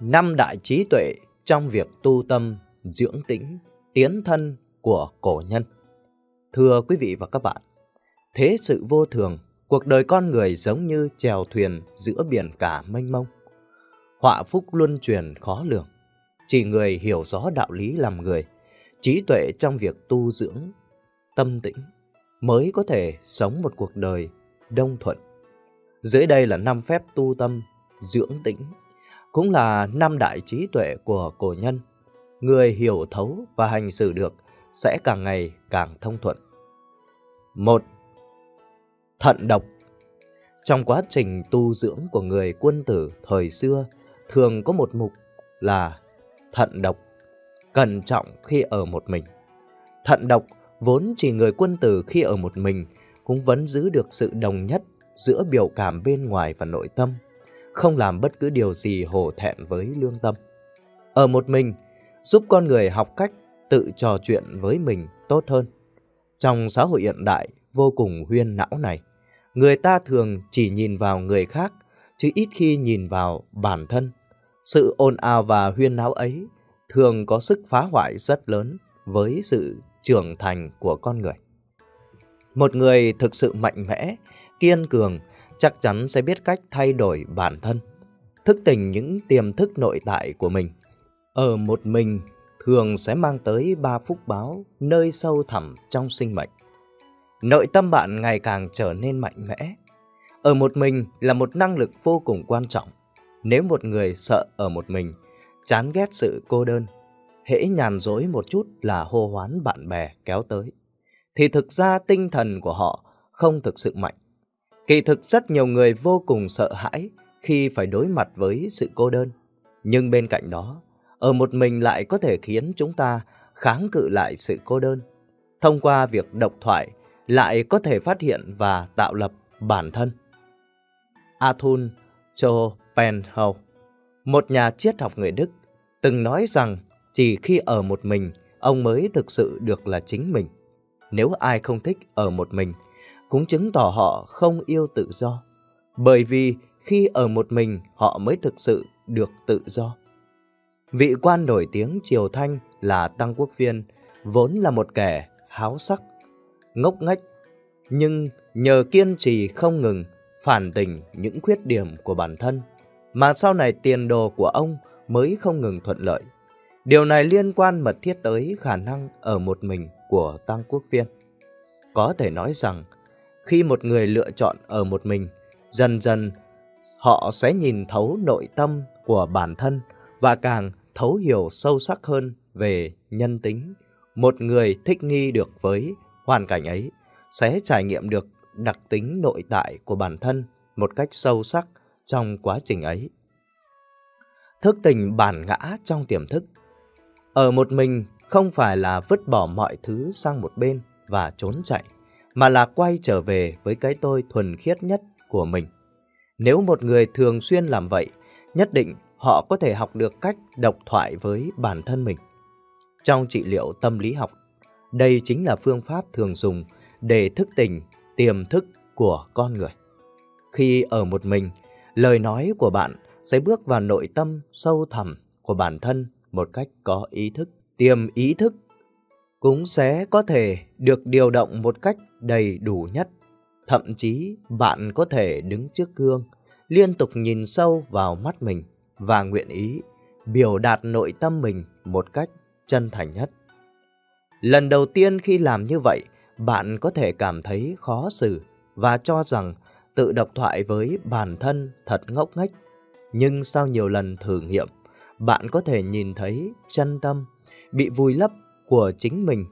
năm đại trí tuệ trong việc tu tâm, dưỡng tĩnh, tiến thân của cổ nhân. Thưa quý vị và các bạn, thế sự vô thường, cuộc đời con người giống như chèo thuyền giữa biển cả mênh mông. Họa phúc luân truyền khó lường, chỉ người hiểu rõ đạo lý làm người, trí tuệ trong việc tu dưỡng, tâm tĩnh, mới có thể sống một cuộc đời đông thuận. Dưới đây là năm phép tu tâm, dưỡng tĩnh, cũng là năm đại trí tuệ của cổ nhân. Người hiểu thấu và hành xử được sẽ càng ngày càng thông thuận. Một, Thận độc Trong quá trình tu dưỡng của người quân tử thời xưa thường có một mục là thận độc, cẩn trọng khi ở một mình. Thận độc vốn chỉ người quân tử khi ở một mình cũng vẫn giữ được sự đồng nhất giữa biểu cảm bên ngoài và nội tâm không làm bất cứ điều gì hổ thẹn với lương tâm. Ở một mình, giúp con người học cách tự trò chuyện với mình tốt hơn. Trong xã hội hiện đại vô cùng huyên não này, người ta thường chỉ nhìn vào người khác, chứ ít khi nhìn vào bản thân. Sự ồn ào và huyên não ấy thường có sức phá hoại rất lớn với sự trưởng thành của con người. Một người thực sự mạnh mẽ, kiên cường, chắc chắn sẽ biết cách thay đổi bản thân, thức tỉnh những tiềm thức nội tại của mình. Ở một mình thường sẽ mang tới ba phúc báo nơi sâu thẳm trong sinh mệnh. Nội tâm bạn ngày càng trở nên mạnh mẽ. Ở một mình là một năng lực vô cùng quan trọng. Nếu một người sợ ở một mình, chán ghét sự cô đơn, hễ nhàn rỗi một chút là hô hoán bạn bè kéo tới, thì thực ra tinh thần của họ không thực sự mạnh. Kỳ thực rất nhiều người vô cùng sợ hãi khi phải đối mặt với sự cô đơn. Nhưng bên cạnh đó, ở một mình lại có thể khiến chúng ta kháng cự lại sự cô đơn. Thông qua việc độc thoại, lại có thể phát hiện và tạo lập bản thân. Arthur Schopenhauer, một nhà triết học người Đức, từng nói rằng chỉ khi ở một mình, ông mới thực sự được là chính mình. Nếu ai không thích ở một mình, cũng chứng tỏ họ không yêu tự do. Bởi vì khi ở một mình họ mới thực sự được tự do. Vị quan nổi tiếng Triều Thanh là Tăng Quốc Viên, vốn là một kẻ háo sắc, ngốc nghếch, nhưng nhờ kiên trì không ngừng phản tình những khuyết điểm của bản thân, mà sau này tiền đồ của ông mới không ngừng thuận lợi. Điều này liên quan mật thiết tới khả năng ở một mình của Tăng Quốc Viên. Có thể nói rằng, khi một người lựa chọn ở một mình, dần dần họ sẽ nhìn thấu nội tâm của bản thân và càng thấu hiểu sâu sắc hơn về nhân tính. Một người thích nghi được với hoàn cảnh ấy sẽ trải nghiệm được đặc tính nội tại của bản thân một cách sâu sắc trong quá trình ấy. Thức tỉnh bản ngã trong tiềm thức. Ở một mình không phải là vứt bỏ mọi thứ sang một bên và trốn chạy, mà là quay trở về với cái tôi thuần khiết nhất của mình. Nếu một người thường xuyên làm vậy, nhất định họ có thể học được cách độc thoại với bản thân mình. Trong trị liệu tâm lý học, đây chính là phương pháp thường dùng để thức tỉnh tiềm thức của con người. Khi ở một mình, lời nói của bạn sẽ bước vào nội tâm sâu thẳm của bản thân một cách có ý thức. Tiềm ý thức cũng sẽ có thể được điều động một cách đầy đủ nhất. Thậm chí bạn có thể đứng trước gương, liên tục nhìn sâu vào mắt mình và nguyện ý biểu đạt nội tâm mình một cách chân thành nhất. Lần đầu tiên khi làm như vậy, bạn có thể cảm thấy khó xử và cho rằng tự độc thoại với bản thân thật ngốc nghếch. Nhưng sau nhiều lần thử nghiệm, bạn có thể nhìn thấy chân tâm bị vùi lấp của chính mình.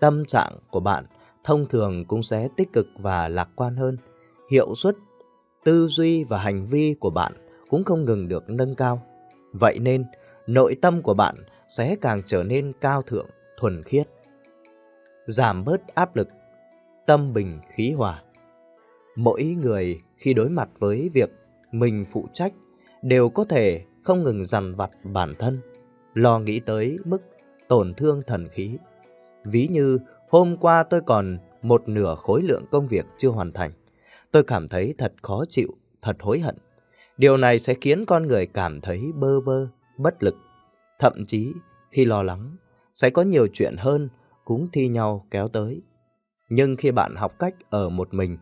Tâm trạng của bạn thông thường cũng sẽ tích cực và lạc quan hơn. Hiệu suất, tư duy và hành vi của bạn cũng không ngừng được nâng cao. Vậy nên, nội tâm của bạn sẽ càng trở nên cao thượng, thuần khiết. Giảm bớt áp lực, tâm bình khí hòa. Mỗi người khi đối mặt với việc mình phụ trách đều có thể không ngừng dằn vặt bản thân, lo nghĩ tới mức tổn thương thần khí. Ví như hôm qua tôi còn một nửa khối lượng công việc chưa hoàn thành. Tôi cảm thấy thật khó chịu, thật hối hận. Điều này sẽ khiến con người cảm thấy bơ vơ, bất lực. Thậm chí khi lo lắng, sẽ có nhiều chuyện hơn cũng thi nhau kéo tới. Nhưng khi bạn học cách ở một mình,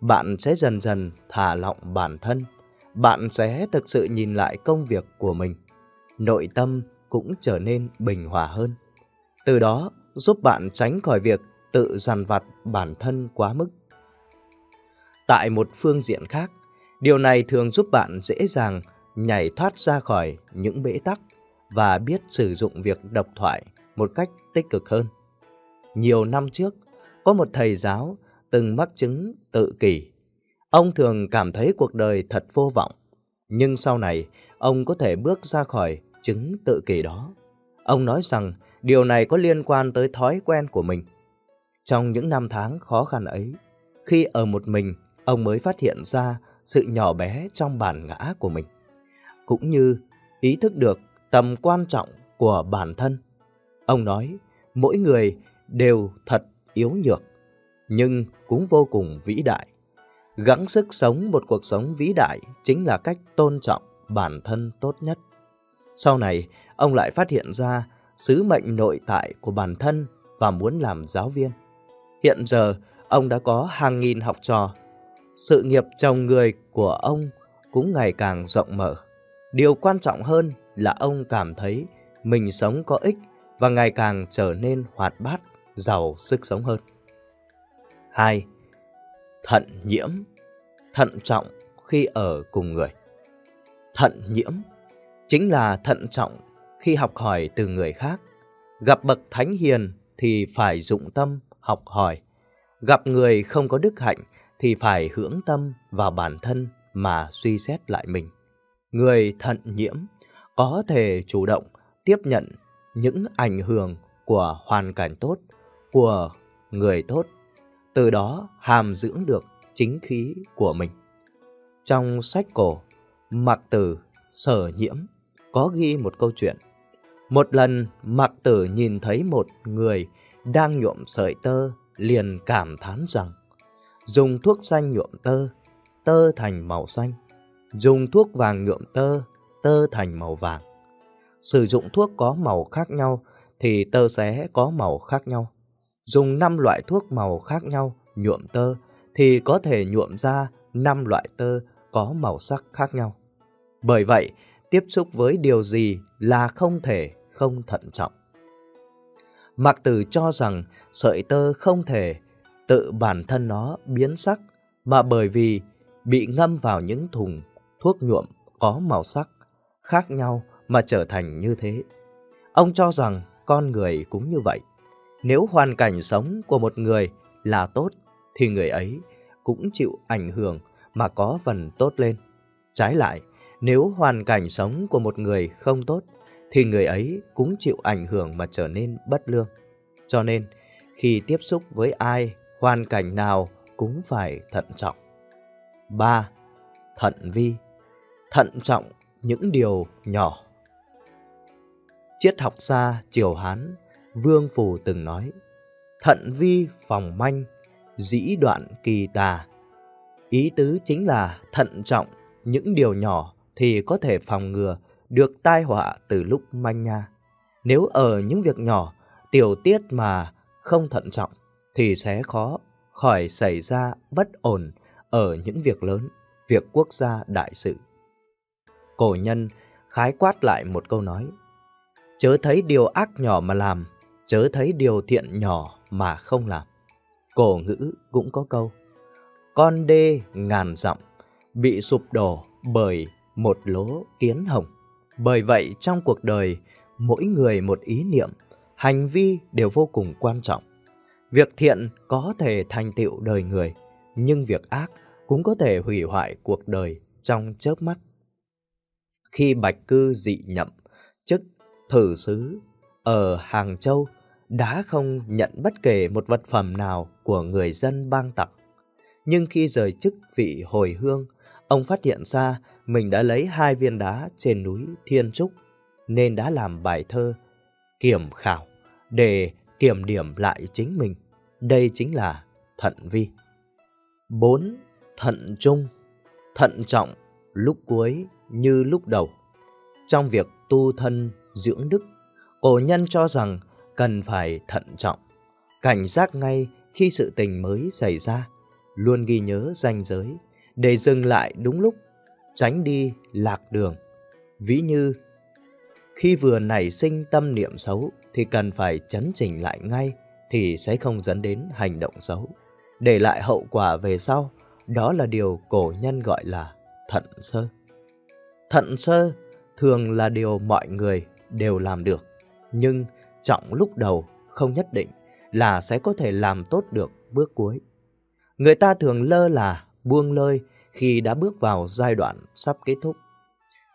bạn sẽ dần dần thả lỏng bản thân. Bạn sẽ thực sự nhìn lại công việc của mình. Nội tâm cũng trở nên bình hòa hơn. Từ đó giúp bạn tránh khỏi việc tự dằn vặt bản thân quá mức. Tại một phương diện khác, điều này thường giúp bạn dễ dàng nhảy thoát ra khỏi những bế tắc và biết sử dụng việc độc thoại một cách tích cực hơn. Nhiều năm trước, có một thầy giáo từng mắc chứng tự kỷ. Ông thường cảm thấy cuộc đời thật vô vọng, nhưng sau này ông có thể bước ra khỏi chứng tự kỷ đó. Ông nói rằng điều này có liên quan tới thói quen của mình. Trong những năm tháng khó khăn ấy, khi ở một mình, ông mới phát hiện ra sự nhỏ bé trong bản ngã của mình, cũng như ý thức được tầm quan trọng của bản thân. Ông nói, mỗi người đều thật yếu nhược, nhưng cũng vô cùng vĩ đại. Gắng sức sống một cuộc sống vĩ đại chính là cách tôn trọng bản thân tốt nhất. Sau này, ông lại phát hiện ra sứ mệnh nội tại của bản thân và muốn làm giáo viên. Hiện giờ, ông đã có hàng nghìn học trò. Sự nghiệp chồng người của ông cũng ngày càng rộng mở. Điều quan trọng hơn là ông cảm thấy mình sống có ích và ngày càng trở nên hoạt bát, giàu sức sống hơn. 2. Thận nhiễm Thận trọng khi ở cùng người Thận nhiễm chính là thận trọng khi học hỏi từ người khác. Gặp bậc thánh hiền thì phải dụng tâm học hỏi. Gặp người không có đức hạnh thì phải hưởng tâm vào bản thân mà suy xét lại mình. Người thận nhiễm có thể chủ động tiếp nhận những ảnh hưởng của hoàn cảnh tốt, của người tốt, từ đó hàm dưỡng được chính khí của mình. Trong sách cổ, Mạc Tử Sở Nhiễm có ghi một câu chuyện. Một lần Mạc Tử nhìn thấy một người đang nhuộm sợi tơ liền cảm thán rằng dùng thuốc xanh nhuộm tơ, tơ thành màu xanh, dùng thuốc vàng nhuộm tơ, tơ thành màu vàng. Sử dụng thuốc có màu khác nhau thì tơ sẽ có màu khác nhau. Dùng 5 loại thuốc màu khác nhau nhuộm tơ thì có thể nhuộm ra 5 loại tơ có màu sắc khác nhau. Bởi vậy, tiếp xúc với điều gì là không thể không thận trọng. Mạc Tử cho rằng sợi tơ không thể tự bản thân nó biến sắc mà bởi vì bị ngâm vào những thùng thuốc nhuộm có màu sắc khác nhau mà trở thành như thế. Ông cho rằng con người cũng như vậy. Nếu hoàn cảnh sống của một người là tốt thì người ấy cũng chịu ảnh hưởng mà có phần tốt lên. Trái lại, nếu hoàn cảnh sống của một người không tốt thì người ấy cũng chịu ảnh hưởng mà trở nên bất lương. Cho nên, khi tiếp xúc với ai, hoàn cảnh nào cũng phải thận trọng. 3. Thận vi Thận trọng những điều nhỏ Triết học gia Triều Hán Vương Phù từng nói Thận vi phòng manh, dĩ đoạn kỳ tà Ý tứ chính là thận trọng những điều nhỏ thì có thể phòng ngừa được tai họa từ lúc manh nha. Nếu ở những việc nhỏ, tiểu tiết mà không thận trọng thì sẽ khó khỏi xảy ra bất ổn ở những việc lớn, việc quốc gia đại sự. Cổ nhân khái quát lại một câu nói. Chớ thấy điều ác nhỏ mà làm, chớ thấy điều thiện nhỏ mà không làm. Cổ ngữ cũng có câu. Con đê ngàn dặm bị sụp đổ bởi một lỗ kiến hồng. Bởi vậy trong cuộc đời, mỗi người một ý niệm, hành vi đều vô cùng quan trọng. Việc thiện có thể thành tựu đời người, nhưng việc ác cũng có thể hủy hoại cuộc đời trong chớp mắt. Khi Bạch Cư dị nhậm, chức thử sứ ở Hàng Châu đã không nhận bất kể một vật phẩm nào của người dân bang tặc. Nhưng khi rời chức vị hồi hương, ông phát hiện ra mình đã lấy hai viên đá trên núi Thiên Trúc nên đã làm bài thơ kiểm khảo để kiểm điểm lại chính mình. Đây chính là thận vi. 4. Thận trung Thận trọng lúc cuối như lúc đầu. Trong việc tu thân dưỡng đức, cổ nhân cho rằng cần phải thận trọng, cảnh giác ngay khi sự tình mới xảy ra, luôn ghi nhớ ranh giới để dừng lại đúng lúc, tránh đi lạc đường. Ví như khi vừa nảy sinh tâm niệm xấu thì cần phải chấn chỉnh lại ngay thì sẽ không dẫn đến hành động xấu. Để lại hậu quả về sau, đó là điều cổ nhân gọi là thận sơ. Thận sơ thường là điều mọi người đều làm được, nhưng trọng lúc đầu không nhất định là sẽ có thể làm tốt được bước cuối. Người ta thường lơ là, buông lơi khi đã bước vào giai đoạn sắp kết thúc.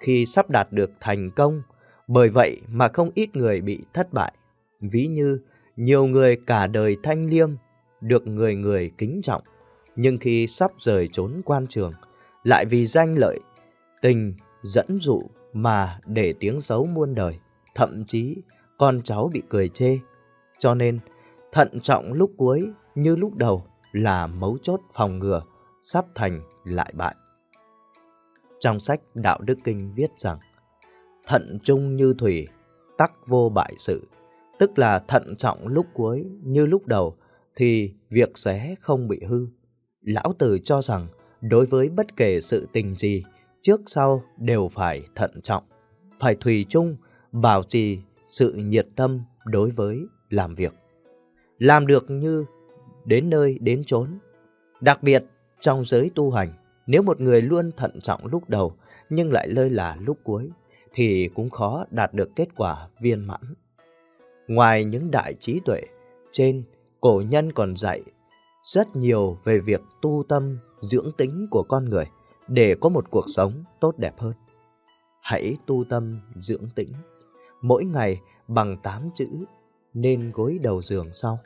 Khi sắp đạt được thành công, bởi vậy mà không ít người bị thất bại. Ví như nhiều người cả đời thanh liêm, được người người kính trọng, nhưng khi sắp rời trốn quan trường, lại vì danh lợi, tình, dẫn dụ mà để tiếng xấu muôn đời, thậm chí con cháu bị cười chê. Cho nên, thận trọng lúc cuối như lúc đầu là mấu chốt phòng ngừa, sắp thành lại bại. Trong sách Đạo Đức Kinh viết rằng, thận trung như thủy, tắc vô bại sự, tức là thận trọng lúc cuối như lúc đầu thì việc sẽ không bị hư. Lão Tử cho rằng đối với bất kể sự tình gì, trước sau đều phải thận trọng, phải thủy chung, bảo trì sự nhiệt tâm đối với làm việc. Làm được như đến nơi đến chốn. Đặc biệt trong giới tu hành, nếu một người luôn thận trọng lúc đầu nhưng lại lơi là lúc cuối, thì cũng khó đạt được kết quả viên mãn. Ngoài những đại trí tuệ, trên cổ nhân còn dạy rất nhiều về việc tu tâm, dưỡng tính của con người để có một cuộc sống tốt đẹp hơn. Hãy tu tâm, dưỡng tĩnh, mỗi ngày bằng tám chữ nên gối đầu giường sau.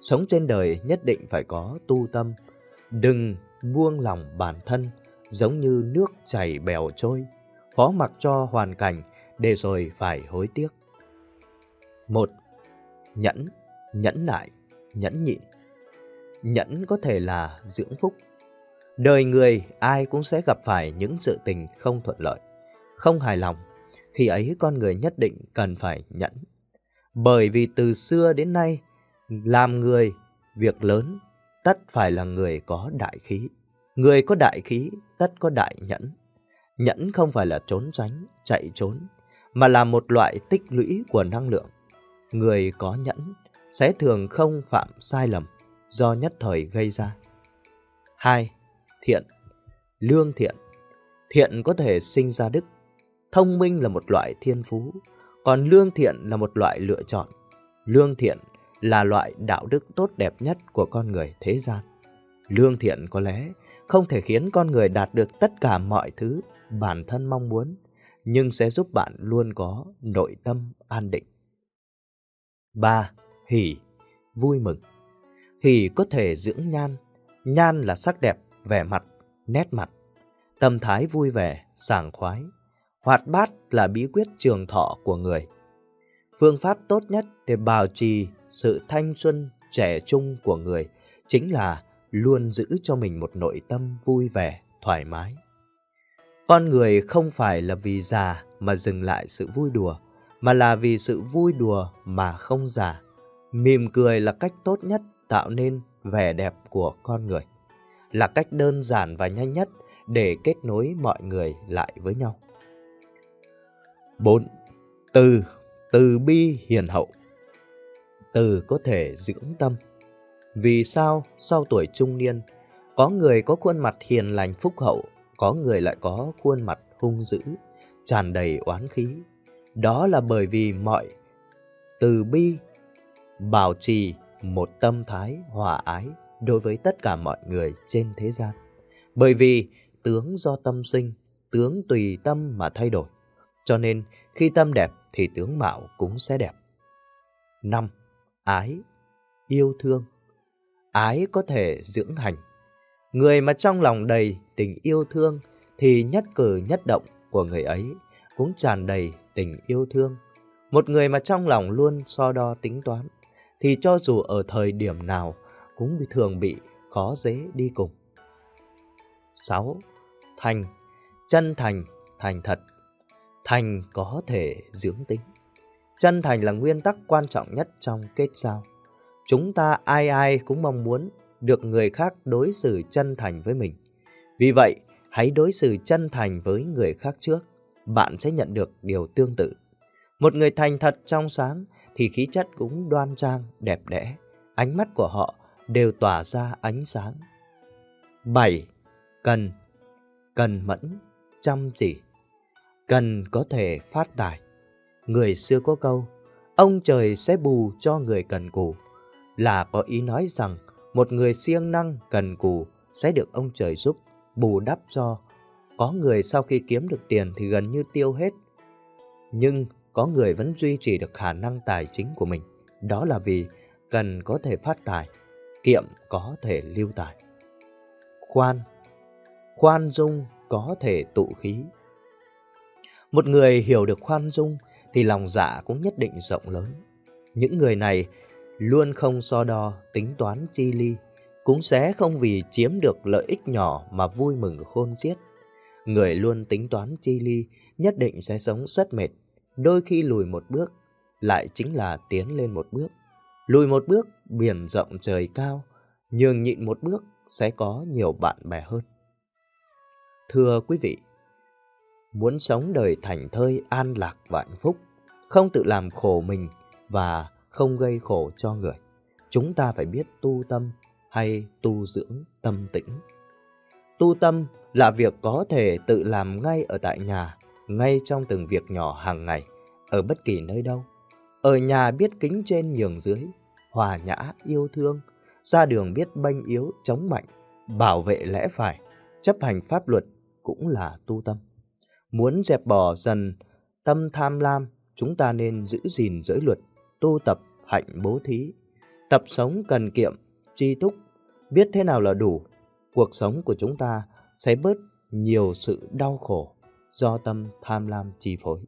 Sống trên đời nhất định phải có tu tâm, đừng buông lòng bản thân giống như nước chảy bèo trôi, phó mặc cho hoàn cảnh để rồi phải hối tiếc. Một, nhẫn, nhẫn nại, nhẫn nhịn. Nhẫn có thể là dưỡng phúc. Đời người ai cũng sẽ gặp phải những sự tình không thuận lợi, không hài lòng. Khi ấy con người nhất định cần phải nhẫn. Bởi vì từ xưa đến nay, làm người, việc lớn, tất phải là người có đại khí. Người có đại khí, tất có đại nhẫn. Nhẫn không phải là trốn tránh, chạy trốn, mà là một loại tích lũy của năng lượng. Người có nhẫn sẽ thường không phạm sai lầm do nhất thời gây ra. 2. Thiện Lương thiện Thiện có thể sinh ra đức. Thông minh là một loại thiên phú, còn lương thiện là một loại lựa chọn. Lương thiện là loại đạo đức tốt đẹp nhất của con người thế gian. Lương thiện có lẽ không thể khiến con người đạt được tất cả mọi thứ bản thân mong muốn, nhưng sẽ giúp bạn luôn có nội tâm an định. 3. Hỷ, vui mừng. Hỷ có thể dưỡng nhan, nhan là sắc đẹp, vẻ mặt, nét mặt. Tâm thái vui vẻ, sảng khoái. Hoạt bát là bí quyết trường thọ của người. Phương pháp tốt nhất để bảo trì sự thanh xuân, trẻ trung của người chính là luôn giữ cho mình một nội tâm vui vẻ, thoải mái. Con người không phải là vì già mà dừng lại sự vui đùa, mà là vì sự vui đùa mà không già. Mỉm cười là cách tốt nhất tạo nên vẻ đẹp của con người, là cách đơn giản và nhanh nhất để kết nối mọi người lại với nhau. 4. Từ, từ bi hiền hậu. Từ có thể dưỡng tâm. Vì sao sau tuổi trung niên, có người có khuôn mặt hiền lành phúc hậu, có người lại có khuôn mặt hung dữ, tràn đầy oán khí. Đó là bởi vì mọi từ bi bảo trì một tâm thái hòa ái đối với tất cả mọi người trên thế gian. Bởi vì tướng do tâm sinh, tướng tùy tâm mà thay đổi. Cho nên khi tâm đẹp thì tướng mạo cũng sẽ đẹp. 5. Ái, yêu thương. Ái có thể dưỡng hành. Người mà trong lòng đầy tình yêu thương thì nhất cử nhất động của người ấy cũng tràn đầy tình yêu thương. Một người mà trong lòng luôn so đo tính toán thì cho dù ở thời điểm nào cũng bị thường bị khó dễ đi cùng. 6. Thành Chân thành, thành thật thành có thể dưỡng tính. Chân thành là nguyên tắc quan trọng nhất trong kết giao. Chúng ta ai ai cũng mong muốn được người khác đối xử chân thành với mình. Vì vậy, hãy đối xử chân thành với người khác trước, bạn sẽ nhận được điều tương tự. Một người thành thật trong sáng thì khí chất cũng đoan trang, đẹp đẽ, ánh mắt của họ đều tỏa ra ánh sáng. 7. Cần Cần mẫn, chăm chỉ Cần có thể phát tài. Người xưa có câu, Ông trời sẽ bù cho người cần cù. Là có ý nói rằng, Một người siêng năng cần cù Sẽ được ông trời giúp bù đắp cho. Có người sau khi kiếm được tiền Thì gần như tiêu hết. Nhưng có người vẫn duy trì được khả năng tài chính của mình. Đó là vì cần có thể phát tài, Kiệm có thể lưu tài. Khoan Khoan dung có thể tụ khí. Một người hiểu được khoan dung Thì lòng dạ cũng nhất định rộng lớn. Những người này luôn không so đo tính toán chi ly Cũng sẽ không vì chiếm được lợi ích nhỏ mà vui mừng khôn xiết. Người luôn tính toán chi ly nhất định sẽ sống rất mệt Đôi khi lùi một bước lại chính là tiến lên một bước. Lùi một bước biển rộng trời cao nhường nhịn một bước sẽ có nhiều bạn bè hơn. Thưa quý vị, muốn sống đời thành thơi an lạc và hạnh phúc, không tự làm khổ mình và không gây khổ cho người, chúng ta phải biết tu tâm hay tu dưỡng tâm tĩnh. Tu tâm là việc có thể tự làm ngay ở tại nhà, ngay trong từng việc nhỏ hàng ngày, ở bất kỳ nơi đâu. Ở nhà biết kính trên nhường dưới, hòa nhã yêu thương, ra đường biết bênh yếu chống mạnh, bảo vệ lẽ phải, chấp hành pháp luật cũng là tu tâm. Muốn dẹp bỏ dần tâm tham lam, chúng ta nên giữ gìn giới luật, tu tập hạnh bố thí, tập sống cần kiệm, tri túc, biết thế nào là đủ. Cuộc sống của chúng ta sẽ bớt nhiều sự đau khổ do tâm tham lam chi phối.